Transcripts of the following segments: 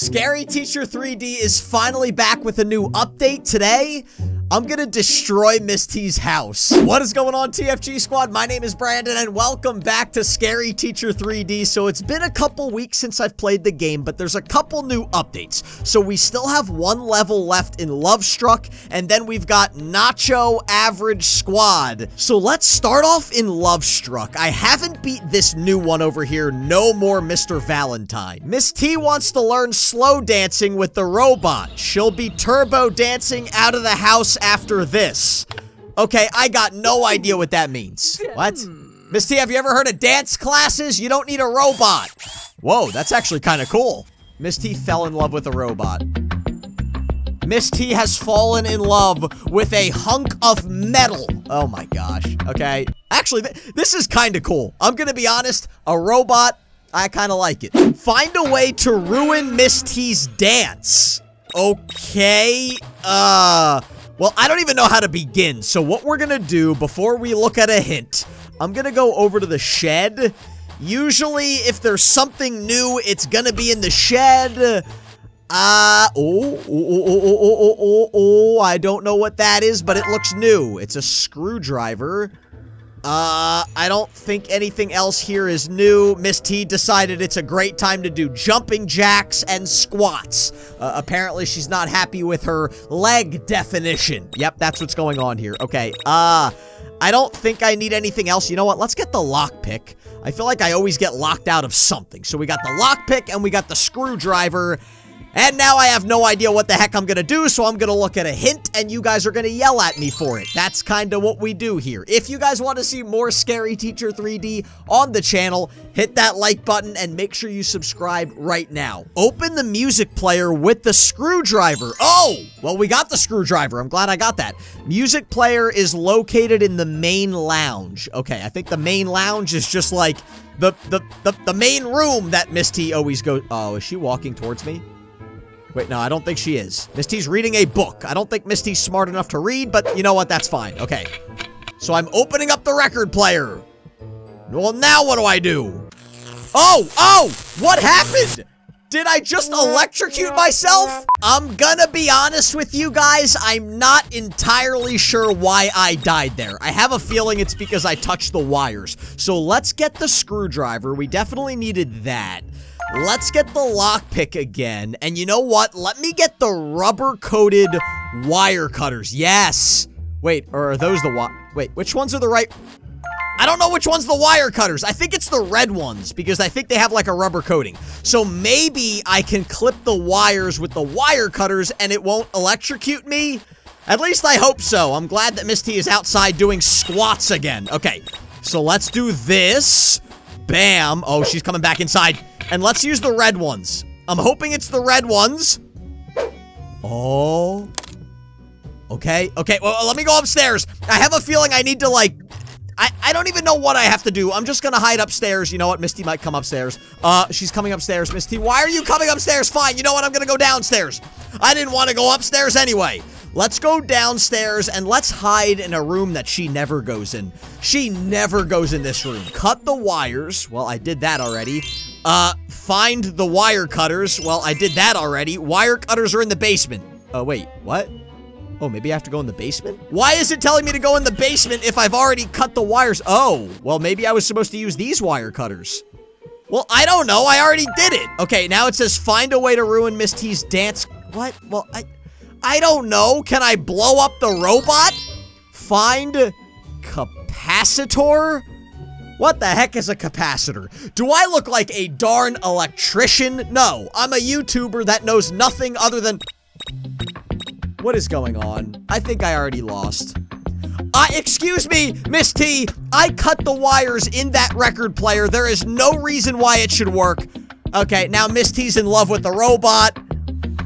Scary Teacher 3D is finally back with a new update today. I'm gonna destroy Miss T's house. What is going on, TFG Squad? My name is Brandon, and welcome back to Scary Teacher 3D. So it's been a couple weeks since I've played the game, but there's a couple new updates. So we still have one level left in Love Struck, and then we've got Nacho Average Squad. So let's start off in Love Struck. I haven't beat this new one over here, No More Mr. Valentine. Miss T wants to learn slow dancing with the robot. She'll be turbo dancing out of the house after this. Okay, I got no idea what that means. What? Miss T, have you ever heard of dance classes? You don't need a robot. Whoa, that's actually kind of cool. Miss T fell in love with a robot. Miss T has fallen in love with a hunk of metal. Oh my gosh. Okay. Actually, th this is kind of cool. I'm going to be honest. A robot, I kind of like it. Find a way to ruin Miss T's dance. Okay. Uh... Well, I don't even know how to begin, so what we're gonna do before we look at a hint, I'm gonna go over to the shed. Usually, if there's something new, it's gonna be in the shed. Uh, oh, oh, oh, oh, oh, oh, oh, oh, I don't know what that is, but it looks new. It's a screwdriver. Uh, I don't think anything else here is new. Miss T decided it's a great time to do jumping jacks and squats. Uh, apparently she's not happy with her leg definition. Yep, that's what's going on here. Okay, uh, I don't think I need anything else. You know what? Let's get the lockpick. I feel like I always get locked out of something. So we got the lockpick and we got the screwdriver. And now I have no idea what the heck I'm gonna do, so I'm gonna look at a hint, and you guys are gonna yell at me for it. That's kind of what we do here. If you guys want to see more Scary Teacher 3D on the channel, hit that like button and make sure you subscribe right now. Open the music player with the screwdriver. Oh, well, we got the screwdriver. I'm glad I got that. Music player is located in the main lounge. Okay, I think the main lounge is just like the, the, the, the main room that Miss T always goes. Oh, is she walking towards me? Wait, no, I don't think she is. Miss T's reading a book. I don't think Miss T's smart enough to read, but you know what? That's fine. Okay. So I'm opening up the record player. Well, now what do I do? Oh, oh, what happened? Did I just electrocute myself? I'm gonna be honest with you guys, I'm not entirely sure why I died there. I have a feeling it's because I touched the wires. So let's get the screwdriver. We definitely needed that. Let's get the lockpick again. And you know what? Let me get the rubber-coated wire cutters. Yes. Wait, or are those the what? Wait, which ones are the right? I don't know which one's the wire cutters. I think it's the red ones because I think they have like a rubber coating. So maybe I can clip the wires with the wire cutters and it won't electrocute me. At least I hope so. I'm glad that Miss T is outside doing squats again. Okay, so let's do this. Bam. Oh, she's coming back inside. And let's use the red ones. I'm hoping it's the red ones. Oh. Okay, okay, well, let me go upstairs. I have a feeling I need to, like... I, I don't even know what I have to do. I'm just gonna hide upstairs. You know what? Miss T might come upstairs. Uh, she's coming upstairs. Miss T, why are you coming upstairs? Fine, you know what? I'm gonna go downstairs. I didn't want to go upstairs anyway. Let's go downstairs and let's hide in a room that she never goes in. She never goes in this room. Cut the wires. Well, I did that already. Uh, find the wire cutters. Well, I did that already. Wire cutters are in the basement. Oh, wait, what? Oh, maybe I have to go in the basement? Why is it telling me to go in the basement if I've already cut the wires? Oh, well, maybe I was supposed to use these wire cutters. Well, I don't know. I already did it. Okay, now it says find a way to ruin Miss T's dance. What? Well, I... I don't know. Can I blow up the robot? Find capacitor? What the heck is a capacitor? Do I look like a darn electrician? No, I'm a YouTuber that knows nothing other than... What is going on? I think I already lost. Uh, excuse me, Miss T. I cut the wires in that record player. There is no reason why it should work. Okay, now Miss T's in love with the robot.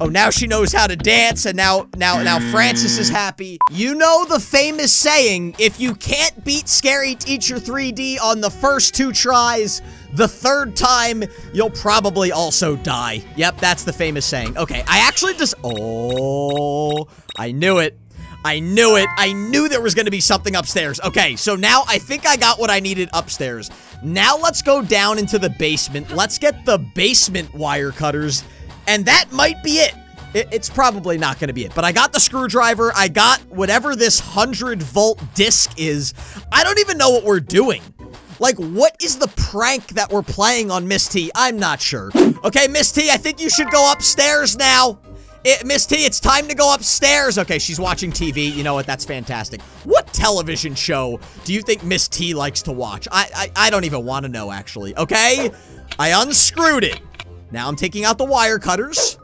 Oh, now she knows how to dance, and now, now, now Francis is happy. You know the famous saying, if you can't beat Scary Teacher 3D on the first two tries, the third time, you'll probably also die. Yep, that's the famous saying. Okay, I actually just- Oh, I knew it. I knew it. I knew there was going to be something upstairs. Okay, so now I think I got what I needed upstairs. Now let's go down into the basement. Let's get the basement wire cutters And that might be it. it it's probably not going to be it. But I got the screwdriver. I got whatever this 100 volt disc is. I don't even know what we're doing. Like, what is the prank that we're playing on Miss T? I'm not sure. Okay, Miss T, I think you should go upstairs now. It, Miss T, it's time to go upstairs. Okay, she's watching TV. You know what? That's fantastic. What television show do you think Miss T likes to watch? I, I, I don't even want to know, actually. Okay? I unscrewed it. Now I'm taking out the wire cutters.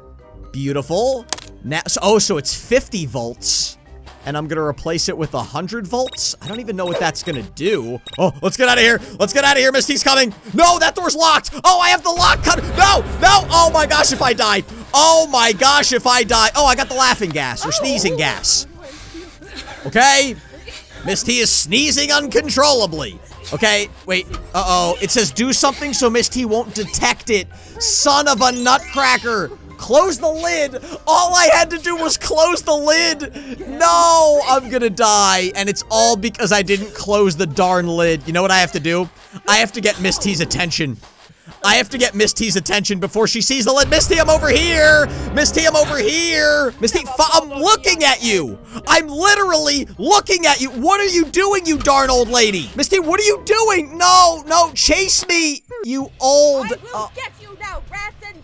Beautiful. Now, so, oh, so it's 50 volts and I'm gonna replace it with 100 volts. I don't even know what that's gonna do. Oh, let's get out of here. Let's get out of here. Miss T's coming. No, that door's locked. Oh, I have the lock cut. No, no. Oh my gosh, if I die. Oh my gosh, if I die. Oh, I got the laughing gas or sneezing gas. Okay. Miss T is sneezing uncontrollably. Okay, wait. Uh-oh. It says do something so Miss T won't detect it. Son of a nutcracker. Close the lid. All I had to do was close the lid. No, I'm gonna die. And it's all because I didn't close the darn lid. You know what I have to do? I have to get Miss T's attention. I have to get Miss T's attention before she sees the lid. Miss T, I'm over here. Miss T, I'm over here. Miss T, I'm looking at you. I'm literally looking at you. What are you doing, you darn old lady? Miss T, what are you doing? No, no, chase me, you old. I will uh, get you now, rats and skin you alive.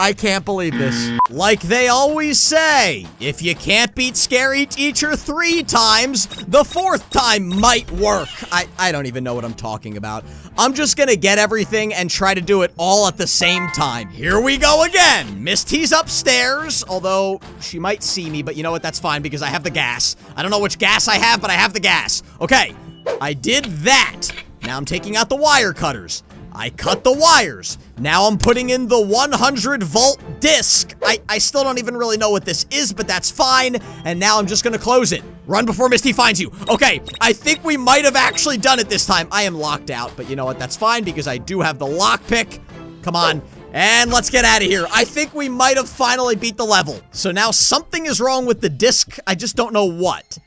I can't believe this. Like they always say, if you can't beat Scary Teacher three times, the fourth time might work. I, I don't even know what I'm talking about. I'm just gonna get everything and try to do it all at the same time. Here we go again. Miss T's upstairs, although she might see me, but you know what? That's fine because I have the gas. I don't know which gas I have, but I have the gas. Okay, I did that. Now I'm taking out the wire cutters. I cut the wires. Now I'm putting in the 100 volt disc. I, I still don't even really know what this is, but that's fine. And now I'm just gonna close it. Run before Miss T finds you. Okay, I think we might have actually done it this time. I am locked out, but you know what? That's fine because I do have the lockpick. Come on. And let's get out of here. I think we might have finally beat the level. So now something is wrong with the disc. I just don't know what.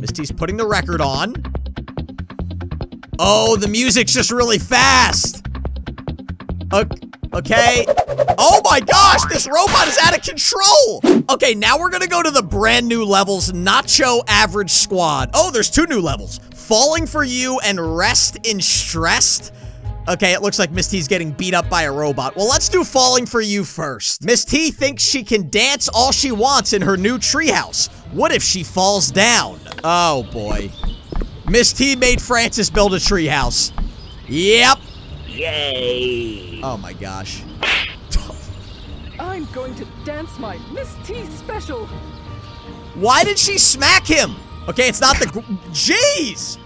Miss T's putting the record on. Oh, the music's just really fast. Okay. Oh my gosh, this robot is out of control. Okay, now we're gonna go to the brand new levels, Nacho Average Squad. Oh, there's two new levels. Falling for You and Rest in Stressed. Okay, it looks like Miss T's getting beat up by a robot. Well, let's do Falling For You first. Miss T thinks she can dance all she wants in her new treehouse. What if she falls down? Oh, boy. Miss T made Francis build a treehouse. Yep. Yay. Oh my gosh. I'm going to dance my Miss T special. Why did she smack him? Okay, it's not the... Jeez!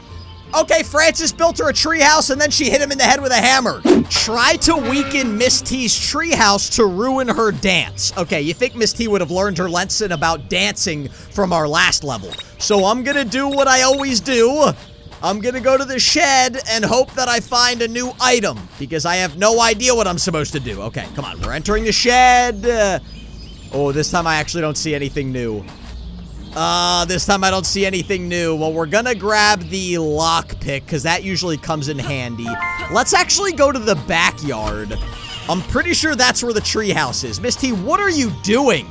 Okay, Francis built her a treehouse and then she hit him in the head with a hammer. Try to weaken Miss T's treehouse to ruin her dance. Okay, you think Miss T would have learned her lesson about dancing from our last level. So I'm gonna do what I always do. I'm gonna go to the shed and hope that I find a new item because I have no idea what I'm supposed to do. Okay, come on, we're entering the shed. Uh, oh, this time I actually don't see anything new. Uh, this time I don't see anything new. Well, we're gonna grab the lockpick, because that usually comes in handy. Let's actually go to the backyard. I'm pretty sure that's where the treehouse is. Miss T, what are you doing?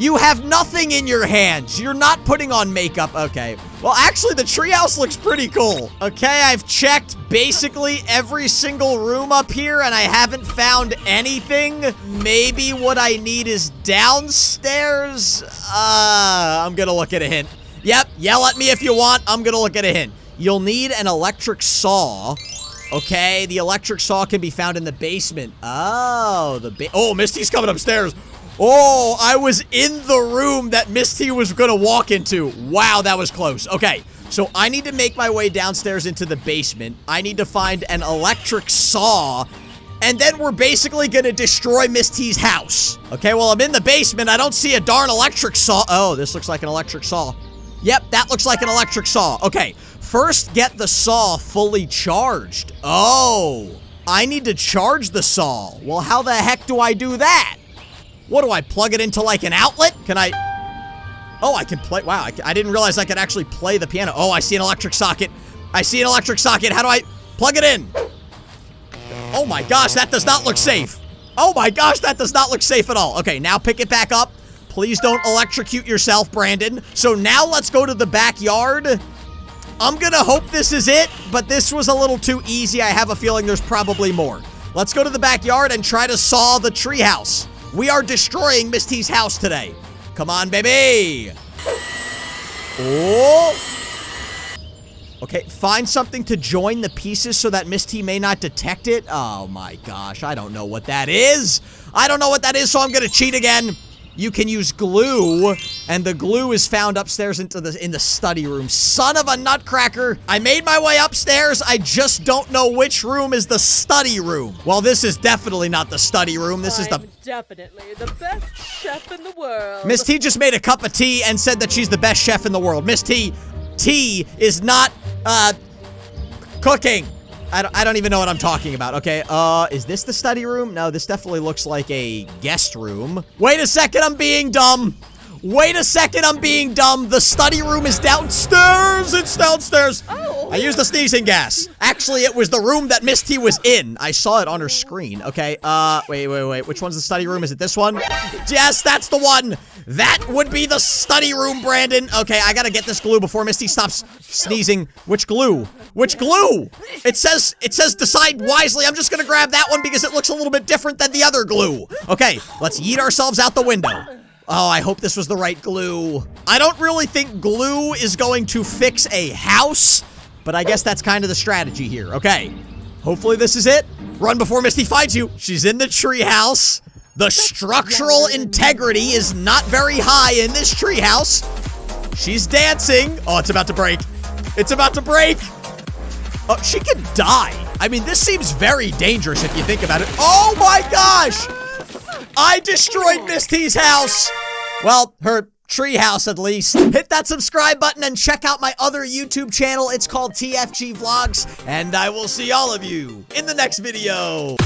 You have nothing in your hands. You're not putting on makeup. Okay. Well, actually, the treehouse looks pretty cool. Okay, I've checked basically every single room up here, and I haven't found anything. Maybe what I need is downstairs? Uh, I'm gonna look at a hint. Yep, yell at me if you want. I'm gonna look at a hint. You'll need an electric saw. Okay, the electric saw can be found in the basement. Oh, the ba- Oh, Miss T's coming upstairs. Oh, I was in the room that Miss T was gonna walk into. Wow, that was close. Okay, so I need to make my way downstairs into the basement. I need to find an electric saw and then we're basically gonna destroy Miss T's house. Okay, well, I'm in the basement. I don't see a darn electric saw. Oh, this looks like an electric saw. Yep, that looks like an electric saw. Okay, first get the saw fully charged. Oh, I need to charge the saw. Well, how the heck do I do that? What do I plug it into like an outlet? Can I? Oh, I can play. Wow, I, I didn't realize I could actually play the piano. Oh, I see an electric socket. I see an electric socket. How do I plug it in? Oh my gosh, that does not look safe. Oh my gosh, that does not look safe at all. Okay, now pick it back up. Please don't electrocute yourself, Brandon. So now let's go to the backyard. I'm gonna hope this is it, but this was a little too easy. I have a feeling there's probably more. Let's go to the backyard and try to saw the treehouse. We are destroying Miss T's house today. Come on, baby. Oh. Okay, find something to join the pieces so that Miss T may not detect it. Oh my gosh, I don't know what that is. I don't know what that is, so I'm gonna cheat again. You can use glue, and the glue is found upstairs into the in the study room. Son of a nutcracker! I made my way upstairs. I just don't know which room is the study room. Well, this is definitely not the study room. This is the I'm definitely the best chef in the world. Miss T just made a cup of tea and said that she's the best chef in the world. Miss T, tea is not, uh, cooking. I don't, I don't even know what I'm talking about. Okay, uh, is this the study room? No, this definitely looks like a guest room. Wait a second, I'm being dumb. Wait a second, I'm being dumb. The study room is downstairs. It's downstairs. Oh. I used the sneezing gas. Actually, it was the room that Miss T was in. I saw it on her screen. Okay, uh, wait, wait, wait. Which one's the study room? Is it this one? Yes, that's the one. That would be the study room, Brandon. Okay, I gotta get this glue before Miss T stops sneezing. Which glue? Which glue? It says, it says decide wisely. I'm just gonna grab that one because it looks a little bit different than the other glue. Okay, let's yeet ourselves out the window. Oh, I hope this was the right glue. I don't really think glue is going to fix a house, but I guess that's kind of the strategy here. Okay, hopefully this is it. Run before Miss T finds you. She's in the treehouse. The structural integrity is not very high in this treehouse. She's dancing. Oh, it's about to break. It's about to break. Oh, she could die. I mean, this seems very dangerous if you think about it. Oh my gosh! I destroyed Miss T's house. Well, her tree house at least. Hit that subscribe button and check out my other YouTube channel. It's called TFG Vlogs, and I will see all of you in the next video.